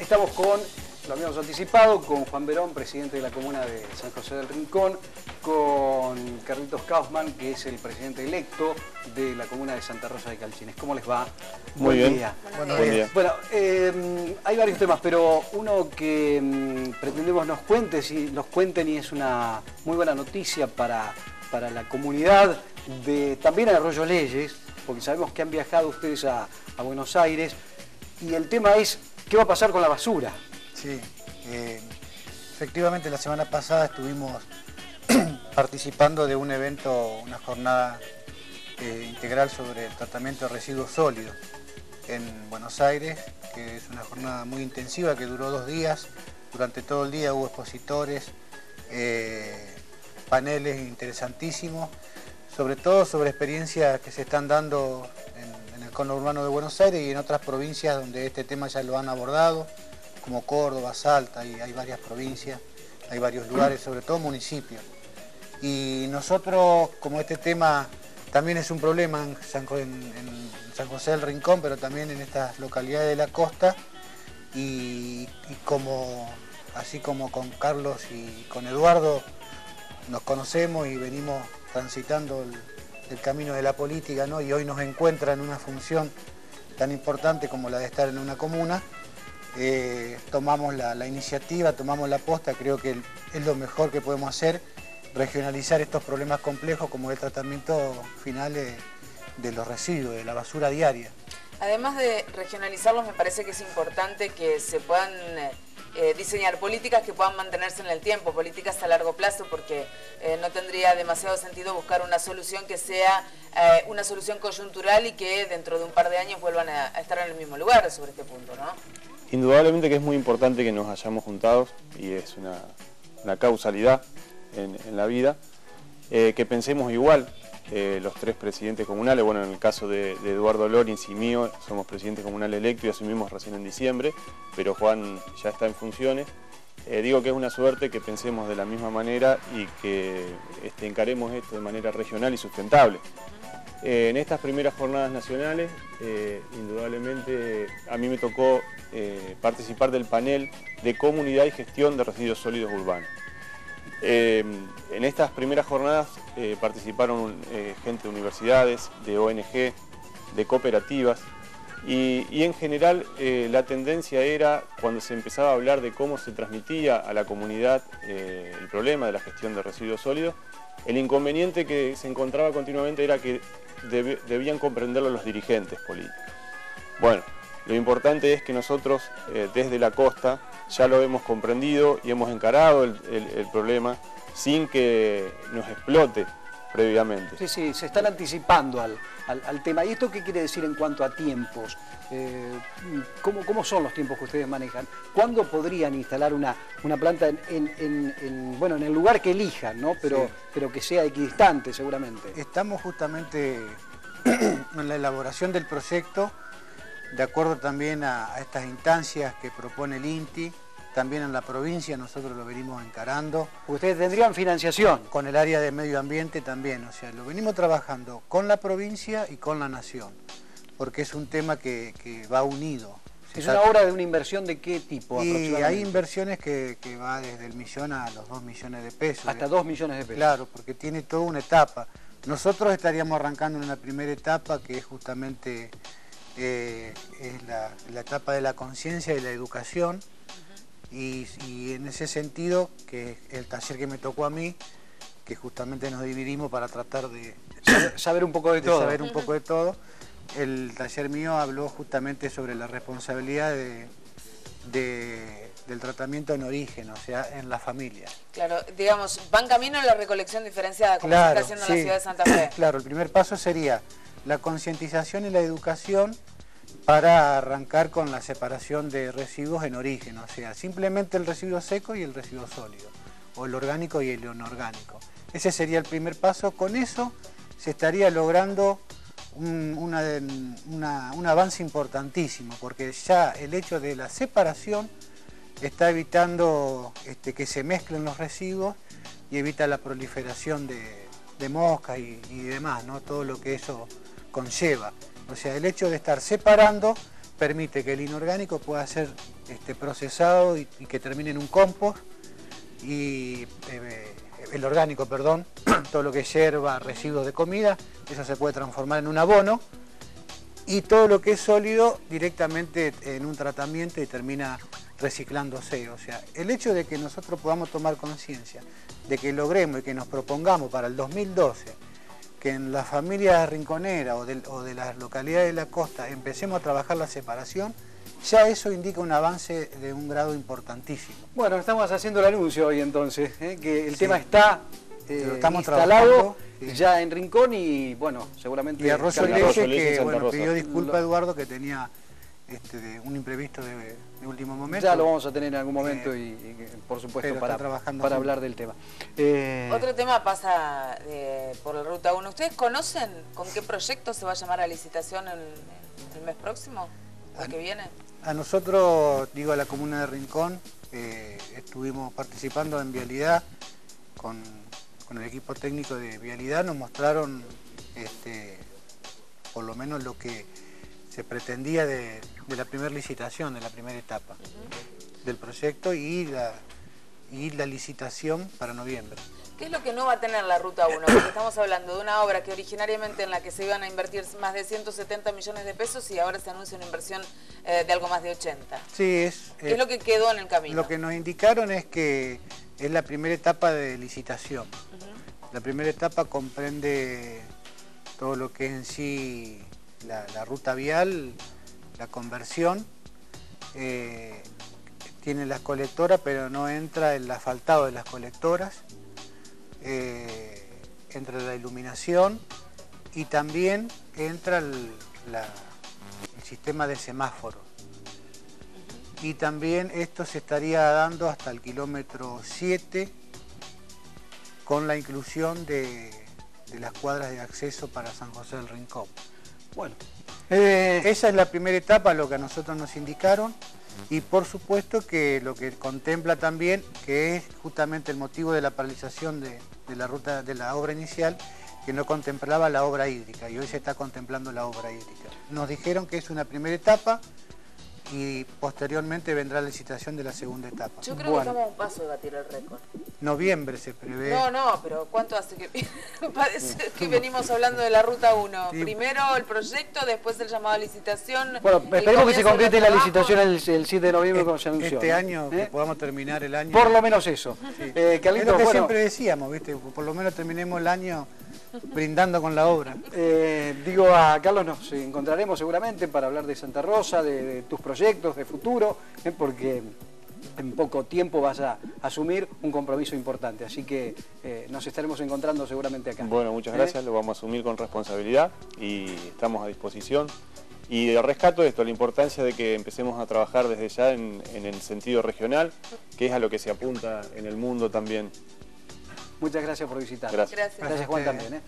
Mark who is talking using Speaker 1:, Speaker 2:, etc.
Speaker 1: Estamos con, lo habíamos anticipado, con Juan Verón, presidente de la comuna de San José del Rincón, con Carlitos Kaufman, que es el presidente electo de la comuna de Santa Rosa de Calchines. ¿Cómo les va?
Speaker 2: Muy bien.
Speaker 1: Día.
Speaker 2: Buenos días.
Speaker 1: Bueno, eh, hay varios temas, pero uno que mm, pretendemos nos cuente, si nos cuenten y es una muy buena noticia para, para la comunidad de también Arroyo Leyes, porque sabemos que han viajado ustedes a, a Buenos Aires, y el tema es qué va a pasar con la basura.
Speaker 3: Sí, eh, efectivamente la semana pasada estuvimos participando de un evento, una jornada eh, integral sobre el tratamiento de residuos sólidos en Buenos Aires, que es una jornada muy intensiva que duró dos días. Durante todo el día hubo expositores, eh, paneles interesantísimos, sobre todo sobre experiencias que se están dando en, en el conurbano de Buenos Aires y en otras provincias donde este tema ya lo han abordado, como Córdoba, Salta, y hay varias provincias, hay varios lugares, sobre todo municipios. Y nosotros, como este tema también es un problema en San, José del Rincón, pero también en estas localidades de la costa, y, y como, así como con Carlos y con Eduardo nos conocemos y venimos transitando el, el camino de la política, ¿no? y hoy nos encuentra en una función tan importante como la de estar en una comuna, eh, tomamos la, iniciativa, tomamos la posta, creo que es lo mejor que podemos hacer, regionalizar estos problemas complejos como el tratamiento final de los residuos, de la basura diaria.
Speaker 4: Además de regionalizarlos, me parece que es importante que se puedan eh, eh, diseñar políticas que puedan mantenerse en el tiempo, políticas a largo plazo, porque eh, no tendría demasiado sentido buscar una solución que sea una solución coyuntural y que dentro de un par de años vuelvan a, estar en el mismo lugar sobre este punto, ¿no?
Speaker 2: Indudablemente que es muy importante que nos hayamos juntado y es una, causalidad en, la vida, que pensemos igual eh, los tres presidentes comunales, bueno en el caso de, Eduardo Lorenz y mío somos presidentes comunales electos y asumimos recién en diciembre, pero Juan ya está en funciones. Eh, digo que es una suerte que pensemos de la misma manera y que este, encaremos esto de manera regional y sustentable. Eh, en estas primeras jornadas nacionales, indudablemente a mí me tocó participar del panel de comunidad y gestión de residuos sólidos urbanos. Eh, en estas primeras jornadas eh, participaron eh, gente de universidades, de ONG, de cooperativas y, en general eh, la tendencia era cuando se empezaba a hablar de cómo se transmitía a la comunidad el problema de la gestión de residuos sólidos, el inconveniente que se encontraba continuamente era que debían comprenderlo los dirigentes políticos. Bueno, lo importante es que nosotros eh, desde la costa ya lo hemos comprendido y hemos encarado el, el- el problema sin que nos explote previamente.
Speaker 1: Sí, sí, se están anticipando al, al- al tema. ¿Y esto qué quiere decir en cuanto a tiempos? Eh, ¿cómo, cómo son los tiempos que ustedes manejan? ¿Cuándo podrían instalar una, una planta en, en- en- en, bueno, en el lugar que elijan, ¿no? pero,
Speaker 3: Sí.
Speaker 1: pero que sea equidistante seguramente?
Speaker 3: Estamos justamente en la elaboración del proyecto, de acuerdo también a, a estas instancias que propone el INTI, también en la provincia nosotros lo venimos encarando,
Speaker 1: Ustedes tendrían financiación.
Speaker 3: con el área de medio ambiente también, o sea, lo venimos trabajando con la provincia y con la nación, porque es un tema que, que va unido.
Speaker 1: ¿Es una obra de una inversión de qué tipo?
Speaker 3: Y hay inversiones que, que va desde el millón a los dos millones de pesos.
Speaker 1: Hasta 2 millones de pesos.
Speaker 3: Claro, porque tiene toda una etapa. Nosotros estaríamos arrancando en una primera etapa que es justamente eh, es la, la etapa de la conciencia y la educación. y, y en ese sentido, que el taller que me tocó a mí, que justamente nos dividimos para tratar de,
Speaker 1: Saber, saber un poco de,
Speaker 3: de
Speaker 1: todo.
Speaker 3: saber un poco de todo, el taller mío habló justamente sobre la responsabilidad de- de- del tratamiento en origen, o sea, en la familia.
Speaker 4: Claro, digamos, van camino a la recolección diferenciada, como se
Speaker 3: Claro,
Speaker 4: está haciendo en la
Speaker 3: sí.
Speaker 4: ciudad de Santa Fe.
Speaker 3: Claro, el primer paso sería la concientización y la educación para arrancar con la separación de residuos en origen, o sea, simplemente el residuo seco y el residuo sólido, o el orgánico y el inorgánico. Ese sería el primer paso. Con eso se estaría logrando un, avance importantísimo, porque ya el hecho de la separación está evitando este, que se mezclen los residuos y evita la proliferación de, de moscas y, y demás, ¿no? todo lo que eso conlleva. O sea, el hecho de estar separando permite que el inorgánico pueda ser este, procesado y, que termine en un compost y eh, el orgánico, perdón, todo lo que es hierba, residuos de comida, eso se puede transformar en un abono y todo lo que es sólido directamente en un tratamiento y termina reciclándose. O sea, el hecho de que nosotros podamos tomar conciencia de que logremos y que nos propongamos para el 2012 que en las familias rinconeras o de, o de las localidades de la costa empecemos a trabajar la separación, ya eso indica un avance de un grado importantísimo.
Speaker 1: Bueno, estamos haciendo el anuncio hoy entonces, ¿eh? que el tema está
Speaker 3: eh, estamos instalado
Speaker 1: ya en Rincón y bueno, seguramente...
Speaker 3: Y Arroyo Leche, que bueno, pidió disculpa Eduardo que tenía este, un imprevisto de, último momento.
Speaker 1: Ya lo vamos a tener en algún momento y, por supuesto para, para hablar del tema.
Speaker 4: Eh, Otro tema pasa por la Ruta 1. ¿Ustedes conocen con qué proyecto se va a llamar a licitación el, el mes próximo? ¿El que viene?
Speaker 3: A nosotros, digo a la comuna de Rincón, eh, estuvimos participando en Vialidad con, el equipo técnico de Vialidad, nos mostraron este, por lo menos lo que se pretendía de, la primera licitación, de la primera etapa del proyecto y la, y la licitación para noviembre.
Speaker 4: ¿Qué es lo que no va a tener la Ruta 1? Porque estamos hablando de una obra que originariamente en la que se iban a invertir más de 170 millones de pesos y ahora se anuncia una inversión eh, de algo más de 80.
Speaker 3: Sí, es...
Speaker 4: ¿Qué es lo que quedó en el camino?
Speaker 3: Lo que nos indicaron es que es la primera etapa de licitación. La primera etapa comprende todo lo que es en sí la, ruta vial, la conversión, eh, tiene las colectoras pero no entra el asfaltado de las colectoras eh, entre la iluminación y también entra el, sistema de semáforo. Y también esto se estaría dando hasta el kilómetro 7 con la inclusión de, las cuadras de acceso para San José del Rincón. Bueno, eh, esa es la primera etapa, lo que a nosotros nos indicaron y por supuesto que lo que contempla también, que es justamente el motivo de la paralización de, la ruta de la obra inicial, que no contemplaba la obra hídrica y hoy se está contemplando la obra hídrica. Nos dijeron que es una primera etapa, y posteriormente vendrá la licitación de la segunda etapa.
Speaker 4: Yo creo que estamos a un paso de batir el récord.
Speaker 3: Noviembre se prevé.
Speaker 4: No, no, pero ¿cuánto hace que, que venimos hablando de la Ruta 1? Primero el proyecto, después el llamado a licitación.
Speaker 1: Bueno, esperemos que se concrete la licitación el, 7 de noviembre como se anunció.
Speaker 3: Este año, que ¿Eh? podamos terminar el año.
Speaker 1: Por lo menos eso.
Speaker 3: Eh, es lo que siempre decíamos, ¿viste? Por lo menos terminemos el año brindando con la obra.
Speaker 1: Eh, digo a Carlos, nos encontraremos seguramente para hablar de Santa Rosa, de, tus proyectos, de futuro, eh, porque en poco tiempo vas a asumir un compromiso importante, así que eh, nos estaremos encontrando seguramente acá.
Speaker 2: Bueno, muchas gracias, lo vamos a asumir con responsabilidad y estamos a disposición. Y rescato esto, la importancia de que empecemos a trabajar desde ya en, en el sentido regional, que es a lo que se apunta en el mundo también
Speaker 1: Muchas gracias por visitar.
Speaker 2: Gracias.
Speaker 1: Gracias, Juan también. ¿eh?